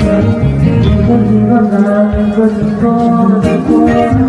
이건 이건 나는 거짓거리고